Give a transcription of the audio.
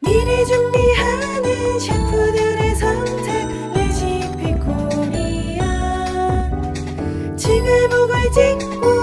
미리 준비하는 셰프들의 선택 레시피 코리아 지금 먹을 찍고